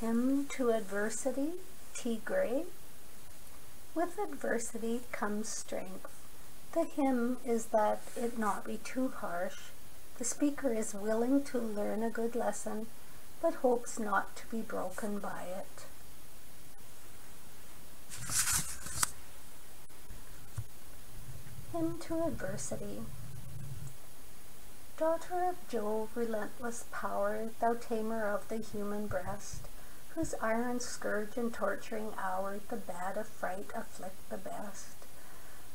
Hymn to Adversity, T. Gray. With adversity comes strength. The hymn is that it not be too harsh. The speaker is willing to learn a good lesson, but hopes not to be broken by it. Hymn to Adversity. Daughter of Jove, relentless power, thou tamer of the human breast, whose iron scourge and torturing hour the bad of fright afflict the best.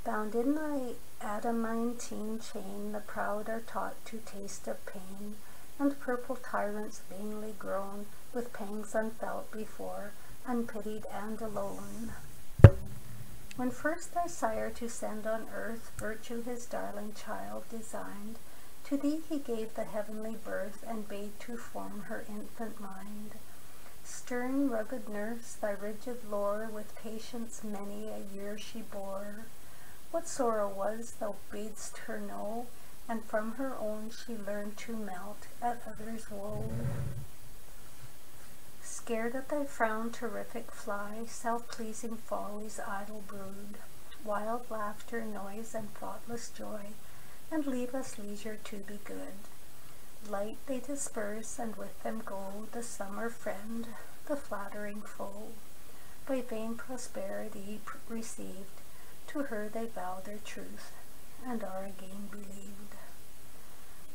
Bound in thy adamantine chain, the proud are taught to taste of pain, and purple tyrants vainly groan, with pangs unfelt before, unpitied and alone. When first thy sire to send on earth virtue his darling child designed, to thee he gave the heavenly birth, and bade to form her infant mind. Stern, rugged nurse, thy rigid lore with patience many a year she bore. What sorrow was thou bad'st her know, and from her own she learned to melt at others' woe. Scared at thy frown terrific fly, self-pleasing folly's idle brood, wild laughter, noise, and thoughtless joy, and leave us leisure to be good. Light they disperse, and with them go the summer friend, the flattering foe. By vain prosperity received, to her they vow their truth, and are again believed.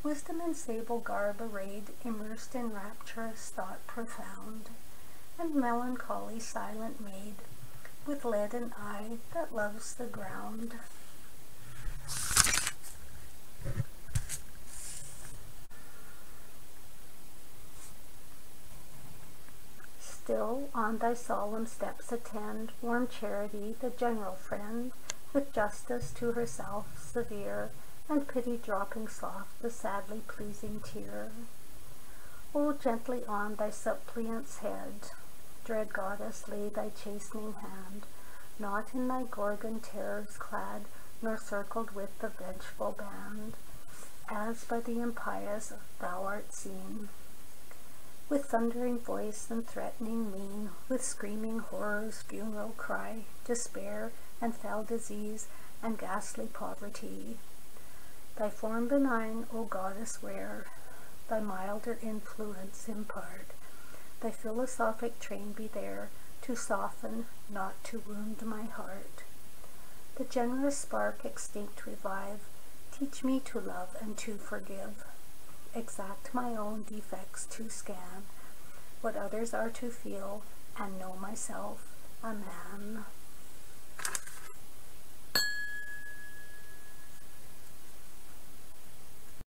Wisdom in sable garb arrayed, immersed in rapturous thought profound, and melancholy silent maid, with leaden eye that loves the ground. Still on thy solemn steps attend Warm charity, the general friend, With justice to herself severe, And pity dropping soft the sadly pleasing tear. O gently on thy suppliant's head, Dread goddess, lay thy chastening hand, Not in thy Gorgon terrors clad, Nor circled with the vengeful band, As by the impious thou art seen. With thundering voice and threatening mien, with screaming horror's funeral cry, despair, and fell disease, and ghastly poverty. Thy form benign, O goddess, wear, thy milder influence impart, thy philosophic train be there, to soften, not to wound my heart. The generous spark extinct revive, teach me to love and to forgive exact my own defects to scan, what others are to feel, and know myself a man.